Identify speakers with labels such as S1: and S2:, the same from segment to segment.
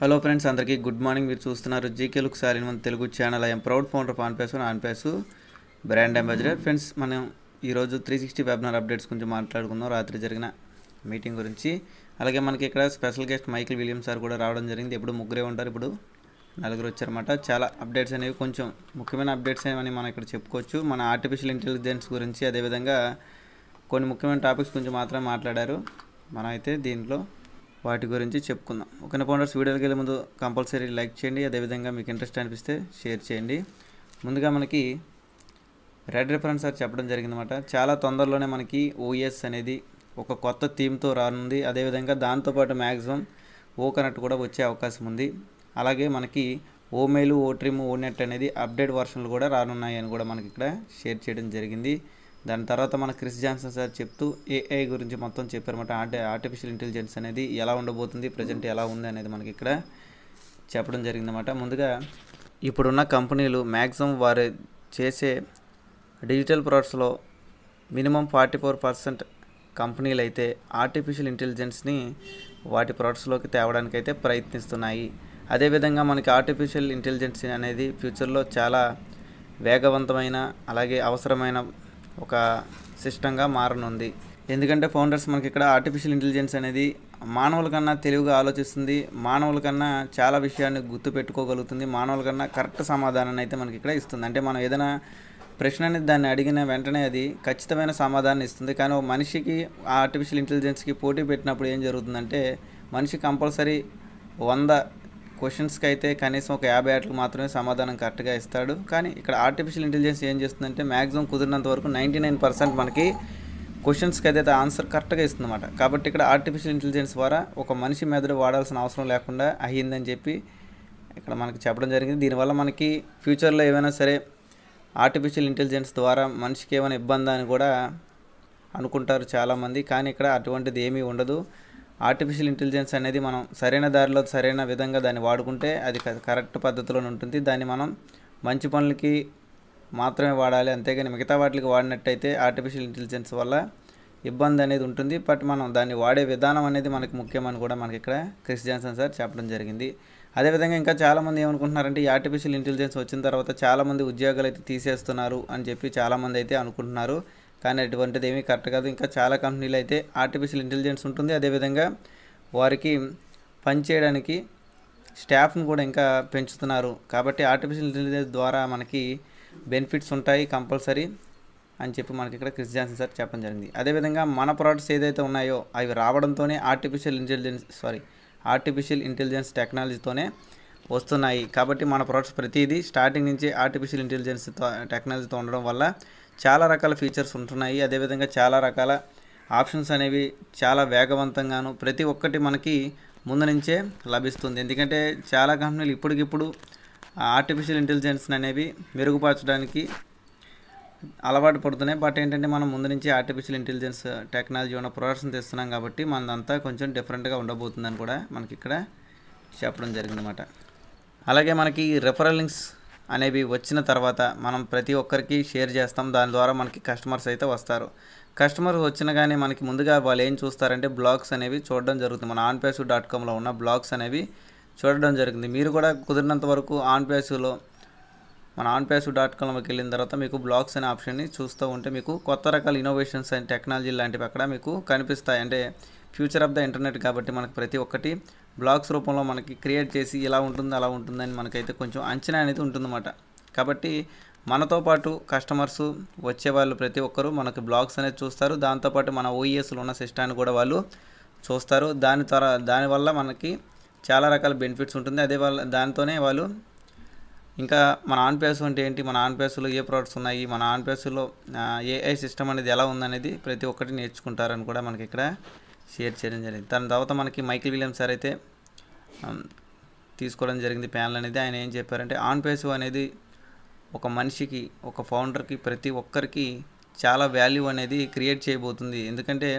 S1: Hello friends అందరికీ good morning. మీరు చూస్తున్నారు జీకే లుక్ సాలిన్ మన Telugu channel. I'm proud founder on pace on pace brand ambassador friends మనం ఈరోజు త్రీ సిక్స్టీ వెబినార్ అప్డేట్స్ గురించి మాట్లాడుకుందాం. రాత్రి జరిగిన మీటింగ్ గురించి. అలాగే మనకి ఇక్కడ special guest Michael Williams sir కూడా రావడం జరిగింది. ఎప్పుడు ముగ్గురే ఉంటారు? ఇప్పుడు నలుగురు వచ్చారన్నమాట. చాలా అప్డేట్స్ అనేవి కొంచెం ముఖ్యమైన అప్డేట్స్ అని మనం ఇక్కడ చెప్పుకోవచ్చు. మన ఆర్టిఫిషియల్ ఇంటెలిజెన్స్ గురించి అదేవిధంగా కొన్ని ముఖ్యమైన టాపిక్స్ గురించి మాత్రమే మాట్లాడారు. మనం అయితే దీంట్లో వాటి గురించి చెప్పుకుందాం. ఓకే ఫౌండర్స్ వీడియోకి వెళ్ళే ముందు కంపల్సరీ లైక్ చేయండి. అదేవిధంగా మీకు ఇంట్రెస్ట్ అనిపిస్తే షేర్ చేయండి. ముందుగా మనకి రెడ్ రిఫరెన్స్ సార్ చెప్పడం జరిగిందన్నమాట. చాలా తొందరలోనే మనకి ఓఎస్ అనేది ఒక కొత్త థీమ్తో రానుంది. అదేవిధంగా దాంతోపాటు మ్యాక్సిమం ఓ కనెక్ట్ కూడా వచ్చే అవకాశం ఉంది. అలాగే మనకి ఓ మెయిల్ ఓ ట్రిమ్ ఓ నెట్ అనేది అప్డేట్ వర్షన్లు కూడా రానున్నాయి అని కూడా మనకి ఇక్కడ షేర్ చేయడం జరిగింది. దాని తర్వాత మన క్రిస్ జాన్సన్ సార్ చెప్తూ ఏఐ గురించి మొత్తం చెప్పారన్నమాట. ఆర్టి ఆర్టిఫిషియల్ ఇంటెలిజెన్స్ అనేది ఎలా ఉండబోతుంది ప్రజెంట్ ఎలా ఉంది అనేది మనకి ఇక్కడ చెప్పడం జరిగిందన్నమాట. ముందుగా ఇప్పుడున్న కంపెనీలు మ్యాక్సిమం వారు చేసే డిజిటల్ ప్రొడక్ట్స్లో మినిమం ఫార్టీ ఫోర్ పర్సెంట్ కంపెనీలు అయితే ఆర్టిఫిషియల్ ఇంటెలిజెన్స్ని వాటి ప్రొడక్ట్స్లోకి తేవడానికి అయితే ప్రయత్నిస్తున్నాయి. అదేవిధంగా మనకి ఆర్టిఫిషియల్ ఇంటెలిజెన్స్ అనేది ఫ్యూచర్లో చాలా వేగవంతమైన అలాగే అవసరమైన ఒక సిస్టంగా మారనుంది. ఎందుకంటే ఫౌండర్స్ మనకి ఇక్కడ ఆర్టిఫిషియల్ ఇంటెలిజెన్స్ అనేది మానవుల కన్నా తెలివిగా ఆలోచిస్తుంది. మానవుల కన్నా చాలా విషయాన్ని గుర్తుపెట్టుకోగలుగుతుంది మానవుల కన్నా కరెక్ట్ సమాధానాన్ని అయితే మనకి ఇక్కడ ఇస్తుంది. అంటే మనం ఏదైనా ప్రశ్న అనేది దాన్ని అడిగిన వెంటనే అది ఖచ్చితమైన సమాధానం ఇస్తుంది. కానీ ఒక మనిషికి ఆర్టిఫిషియల్ ఇంటెలిజెన్స్కి పోటీ పెట్టినప్పుడు ఏం జరుగుతుందంటే మనిషి కంపల్సరీ వంద క్వశ్చన్స్కి అయితే కనీసం ఒక యాభై ఆటలకు మాత్రమే సమాధానం కరెక్ట్గా ఇస్తాడు. కానీ ఇక్కడ ఆర్టిఫిషియల్ ఇంటెలిజెన్స్ ఏం చేస్తుందంటే మ్యాక్సిమం కుదిరినంత వరకు నైంటీ నైన్ పర్సెంట్ మనకి క్వశ్చన్స్కి అయితే ఆన్సర్ కరెక్ట్గా ఇస్తుందన్నమాట. కాబట్టి ఇక్కడ ఆర్టిఫిషియల్ ఇంటెలిజెన్స్ ద్వారా ఒక మనిషి మెదడు వాడాల్సిన అవసరం లేకుండా అయ్యిందని చెప్పి ఇక్కడ మనకి చెప్పడం జరిగింది. దీనివల్ల మనకి ఫ్యూచర్లో ఏమైనా సరే ఆర్టిఫిషియల్ ఇంటెలిజెన్స్ ద్వారా మనిషికి ఏమైనా ఇబ్బంది అని కూడా అనుకుంటారు చాలామంది. కానీ ఇక్కడ అటువంటిది ఏమీ ఉండదు. ఆర్టిఫిషియల్ ఇంటెలిజెన్స్ అనేది మనం సరైన దారిలో సరైన విధంగా దాన్ని వాడుకుంటే అది కరెక్ట్ పద్ధతిలో ఉంటుంది. దాన్ని మనం మంచి పనులకి మాత్రమే వాడాలి. అంతేగాని మిగతా వాటికి వాడినట్టయితే ఆర్టిఫిషియల్ ఇంటెలిజెన్స్ వల్ల ఇబ్బంది అనేది ఉంటుంది. బట్ మనం దాన్ని వాడే విధానం అనేది మనకి ముఖ్యమని కూడా మనకి ఇక్కడ క్రిస్ జాన్సన్ సార్ చెప్పడం జరిగింది. అదేవిధంగా ఇంకా చాలామంది ఏమనుకుంటున్నారంటే ఈ ఆర్టిఫిషియల్ ఇంటెలిజెన్స్ వచ్చిన తర్వాత చాలామంది ఉద్యోగాలు అయితే తీసేస్తున్నారు అని చెప్పి చాలామంది అయితే అనుకుంటున్నారు. కానీ అటువంటిది ఏమీ కరెక్ట్ కాదు. ఇంకా చాలా కంపెనీలు అయితే ఆర్టిఫిషియల్ ఇంటెలిజెన్స్ ఉంటుంది. అదేవిధంగా వారికి పనిచేయడానికి స్టాఫ్ను కూడా ఇంకా పెంచుతున్నారు. కాబట్టి ఆర్టిఫిషియల్ ఇంటెలిజెన్స్ ద్వారా మనకి బెనిఫిట్స్ ఉంటాయి కంపల్సరీ అని చెప్పి మనకి ఇక్కడ క్రిస్ జాన్సన్ సార్ చెప్పడం జరిగింది. అదేవిధంగా మన ప్రోడక్ట్స్ ఏదైతే ఉన్నాయో అవి రావడంతోనే artificial intelligence sorry artificial intelligence టెక్నాలజీతోనే వస్తున్నాయి. కాబట్టి మన ప్రోడక్ట్స్ ప్రతిదీ స్టార్టింగ్ నుంచి ఆర్టిఫిషియల్ ఇంటెలిజెన్స్ టెక్నాలజీతో ఉండడం వల్ల చాలా రకాల ఫీచర్స్ ఉంటున్నాయి. అదేవిధంగా చాలా రకాల ఆప్షన్స్ అనేవి చాలా వేగవంతంగాను ప్రతి ఒక్కటి మనకి ముందు నుంచే లభిస్తుంది. ఎందుకంటే చాలా కంపెనీలు ఇప్పటికిప్పుడు ఆర్టిఫిషియల్ ఇంటెలిజెన్స్ అనేవి మెరుగుపరచడానికి అలవాటు పడుతున్నాయి. బట్ ఏంటంటే మనం ముందు నుంచి ఆర్టిఫిషియల్ ఇంటెలిజెన్స్ టెక్నాలజీ ఉన్న ప్రొడక్ట్స్ని తెస్తున్నాం కాబట్టి మనదంతా కొంచెం డిఫరెంట్గా ఉండబోతుందని కూడా మనకి ఇక్కడ చెప్పడం జరిగిందన్నమాట. అలాగే మనకి రెఫరల్ లింక్స్ అనేవి వచ్చిన తర్వాత మనం ప్రతి ఒక్కరికి షేర్ చేస్తాం. దాని ద్వారా మనకి కస్టమర్స్ అయితే వస్తారు. కస్టమర్ వచ్చిన కానీ మనకి ముందుగా వాళ్ళు ఏం చూస్తారంటే బ్లాగ్స్ అనేవి చూడడం జరుగుతుంది. మన ఆన్పేసు డాట్ కామ్లో ఉన్న బ్లాగ్స్ అనేవి చూడడం జరిగింది. మీరు కూడా కుదిరినంత వరకు ఆన్పేసులో మన ఆన్పేసు డాట్ కామ్లోకి వెళ్ళిన తర్వాత మీకు బ్లాగ్స్ అనే ఆప్షన్ని చూస్తూ ఉంటే మీకు కొత్త రకాల ఇన్నోవేషన్స్ అండ్ టెక్నాలజీ లాంటివి అక్కడ మీకు కనిపిస్తాయి. అంటే ఫ్యూచర్ ఆఫ్ ద ఇంటర్నెట్ కాబట్టి మనకు ప్రతి ఒక్కటి బ్లాగ్స్ రూపంలో మనకి క్రియేట్ చేసి ఇలా ఉంటుంది అలా ఉంటుందని మనకైతే కొంచెం అంచనా అనేది ఉంటుందన్నమాట. కాబట్టి మనతో పాటు కస్టమర్స్ వచ్చేవాళ్ళు ప్రతి ఒక్కరూ మనకి బ్లాగ్స్ అనేది చూస్తారు. దాంతోపాటు మన ఓఈఎస్లో ఉన్న సిస్టాన్ని కూడా వాళ్ళు చూస్తారు. దాని ద్వారా దానివల్ల మనకి చాలా రకాల బెనిఫిట్స్ ఉంటుంది. అదే వాళ్ళ దానితోనే వాళ్ళు ఇంకా మన ఆన్ పేస్ అంటే ఏంటి? మన ఆన్ పేస్లో ఏ ప్రోడక్ట్స్ ఉన్నాయి? మన ఆన్ పేస్లో ఏఐ సిస్టమ్ అనేది ఎలా ఉందనేది ప్రతి ఒక్కటి నేర్చుకుంటారని కూడా మనకి ఇక్కడ షేర్ చేయడం జరిగింది. దాని తర్వాత మనకి మైకిల్ విలియమ్స్ సార్ అయితే తీసుకోవడం జరిగింది ప్యానల్ అనేది. ఆయన ఏం చెప్పారంటే ఆన్ పేస్ అనేది ఒక మనిషికి ఒక ఫౌండర్కి ప్రతి ఒక్కరికి చాలా వాల్యూ అనేది క్రియేట్ చేయబోతుంది. ఎందుకంటే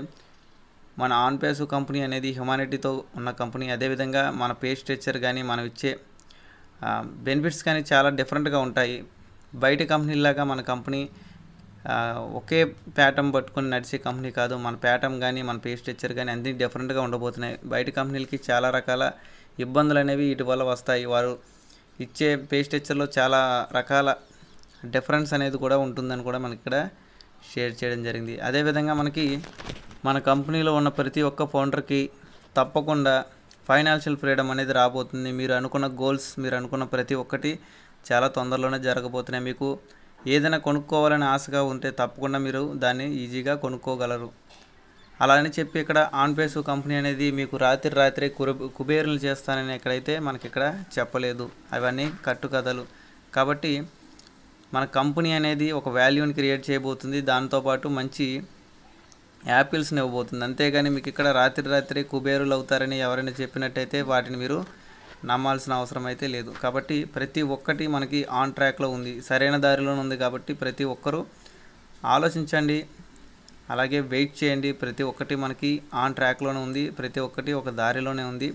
S1: మన ఆన్ పేసు కంపెనీ అనేది హ్యుమానిటీతో ఉన్న కంపెనీ. అదేవిధంగా మన పే స్ట్రక్చర్ కానీ మనం ఇచ్చే బెనిఫిట్స్ కానీ చాలా డిఫరెంట్గా ఉంటాయి. బయట కంపెనీలాగా మన కంపెనీ ఒకే ప్యాటర్న్ పట్టుకొని నడిచే కంపెనీ కాదు మన ప్యాటర్న్ కానీ మన పే స్ట్రక్చర్ కానీ అన్నీ డిఫరెంట్గా ఉండబోతున్నాయి. బయట కంపెనీలకి చాలా రకాల ఇబ్బందులు అనేవి ఇటీవల వస్తాయి. వారు ఇచ్చే పే స్ట్రక్చర్లో చాలా రకాల డిఫరెన్స్ అనేది కూడా ఉంటుందని కూడా మనకి ఇక్కడ షేర్ చేయడం జరిగింది. అదేవిధంగా మనకి మన కంపెనీలో ఉన్న ప్రతి ఒక్క ఫౌండర్కి తప్పకుండా ఫైనాన్షియల్ ఫ్రీడమ్ అనేది రాబోతుంది. మీరు అనుకున్న గోల్స్ మీరు అనుకున్న ప్రతి ఒక్కటి చాలా తొందరలోనే జరగబోతున్నాయి. మీకు ఏదైనా కొనుక్కోవాలని ఆశగా ఉంటే తప్పకుండా మీరు దాన్ని ఈజీగా కొనుక్కోగలరు. అలా అని చెప్పి ఇక్కడ ఆన్పేస్ కంపెనీ అనేది మీకు రాత్రి రాత్రి కుబేరులు చేస్తానని ఎక్కడైతే మనకి ఇక్కడ చెప్పలేదు. అవన్నీ కట్టుకథలు. కాబట్టి మన కంపెనీ అనేది ఒక వాల్యూని క్రియేట్ చేయబోతుంది. దాంతోపాటు మంచి యాపిల్స్ని ఇవ్వబోతుంది. అంతేగాని మీకు ఇక్కడ రాత్రి రాత్రి కుబేరులు అవుతారని ఎవరైనా చెప్పినట్టయితే వాటిని మీరు నమ్మాల్సిన అవసరం అయితే లేదు. కాబట్టి ప్రతి ఒక్కటి మనకి ఆన్ ట్రాక్లో ఉంది. సరైన దారిలోనే ఉంది కాబట్టి ప్రతి ఒక్కరూ ఆలోచించండి. అలాగే వెయిట్ చేయండి. ప్రతి ఒక్కటి మనకి ఆన్ ట్రాక్లోనే ఉంది. ప్రతి ఒక్కటి ఒక దారిలోనే ఉంది.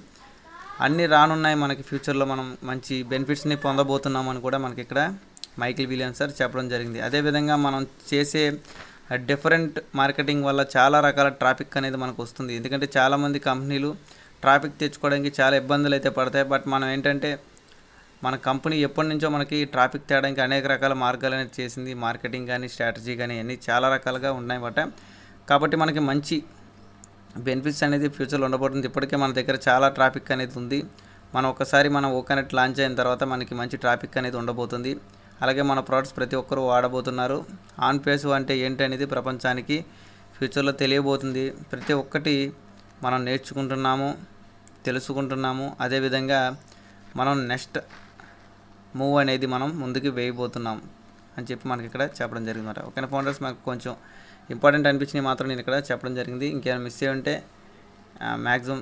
S1: అన్నీ రానున్నాయి మనకి ఫ్యూచర్లో మనం మంచి బెనిఫిట్స్ని పొందబోతున్నామని కూడా మనకి ఇక్కడ మైకిల్ విలియమ్స్ సార్ చెప్పడం జరిగింది. అదేవిధంగా మనం చేసే డిఫరెంట్ మార్కెటింగ్ వల్ల చాలా రకాల ట్రాఫిక్ అనేది మనకు వస్తుంది. ఎందుకంటే చాలామంది కంపెనీలు ట్రాఫిక్ తెచ్చుకోవడానికి చాలా ఇబ్బందులు అయితే పడతాయి. బట్ మనం ఏంటంటే మన కంపెనీ ఎప్పటి నుంచో మనకి ట్రాఫిక్ తేడానికి అనేక రకాల మార్గాలు అనేది చేసింది. మార్కెటింగ్ కానీ స్ట్రాటజీ కానీ అన్నీ చాలా రకాలుగా ఉన్నాయి బట్ కాబట్టి మనకి మంచి బెనిఫిట్స్ అనేది ఫ్యూచర్లో ఉండబోతుంది. ఇప్పటికే మన దగ్గర చాలా ట్రాఫిక్ అనేది ఉంది. మనం ఒకసారి మనం ఓకనెట్ లాంచ్ అయిన తర్వాత మనకి మంచి ట్రాఫిక్ అనేది ఉండబోతుంది. అలాగే మన ప్రోడక్ట్స్ ప్రతి ఒక్కరూ వాడబోతున్నారు. ఆన్ పేస్ అంటే ఏంటి అనేది ప్రపంచానికి ఫ్యూచర్లో తెలియబోతుంది. ప్రతి ఒక్కటి మనం నేర్చుకుంటున్నాము. తెలుసుకుంటున్నాము. అదేవిధంగా మనం నెక్స్ట్ మూవ్ అనేది మనం ముందుకు వేయబోతున్నాం అని చెప్పి మనకి ఇక్కడ చెప్పడం జరిగింది అనమాట ఓకేనా ఫౌండర్స్? మాకు కొంచెం ఇంపార్టెంట్ అనిపించినవి మాత్రం నేను ఇక్కడ చెప్పడం జరిగింది. ఇంకేమైనా మిస్ అయ్యి ఉంటే మ్యాక్సిమం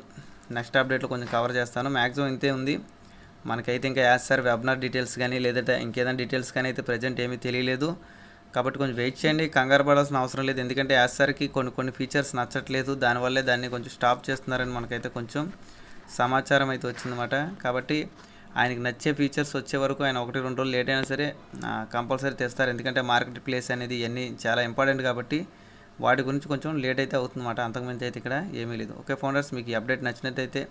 S1: నెక్స్ట్ అప్డేట్లో కొంచెం కవర్ చేస్తాను. మ్యాక్సిమం ఇంతే ఉంది. మనకైతే ఇంకా యాజ్ సార్ వెబినార్ డీటెయిల్స్ కానీ లేదంటే ఇంకేదైనా డీటెయిల్స్ కానీ అయితే ప్రజెంట్ ఏమీ తెలియలేదు. కాబట్టి కొంచెం వెయిట్ చేయండి. కంగారు పడాల్సిన అవసరం లేదు. ఎందుకంటే యాజ్ సార్కి కొన్ని కొన్ని ఫీచర్స్ నచ్చట్లేదు. దానివల్లే దాన్ని కొంచెం స్టాప్ చేస్తున్నారని మనకైతే కొంచెం సమాచారం అయితే వచ్చిందన్నమాట. కాబట్టి ఆయనకి నచ్చే ఫీచర్స్ వచ్చే వరకు ఆయన ఒకటి రెండు రోజులు లేట్ అయినా సరే కంపల్సరీ తెస్తారు. ఎందుకంటే మార్కెట్ ప్లేస్ అనేది ఇవన్నీ చాలా ఇంపార్టెంట్ కాబట్టి వాటి గురించి కొంచెం లేట్ అయితే అవుతుందన్నమాట. అంతకుమించి అయితే ఇక్కడ ఏమీ లేదు. ఓకే ఫౌండర్స్ మీకు ఈ అప్డేట్ నచ్చినట్టయితే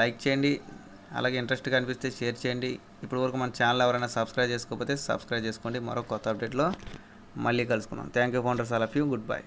S1: లైక్ చేయండి. అలాగే ఇంట్రెస్ట్గా అనిపిస్తే షేర్ చేయండి. ఇప్పటివరకు మన ఛానల్ ఎవరైనా సబ్స్క్రైబ్ చేసుకోకపోతే సబ్స్క్రైబ్ చేసుకోండి. మరో కొత్త అప్డేట్లో మళ్ళీ కలుసుకుందాం. Thank you founders all of you goodbye